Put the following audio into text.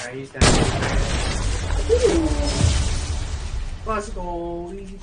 Alright, he's down. Let's go. Easy.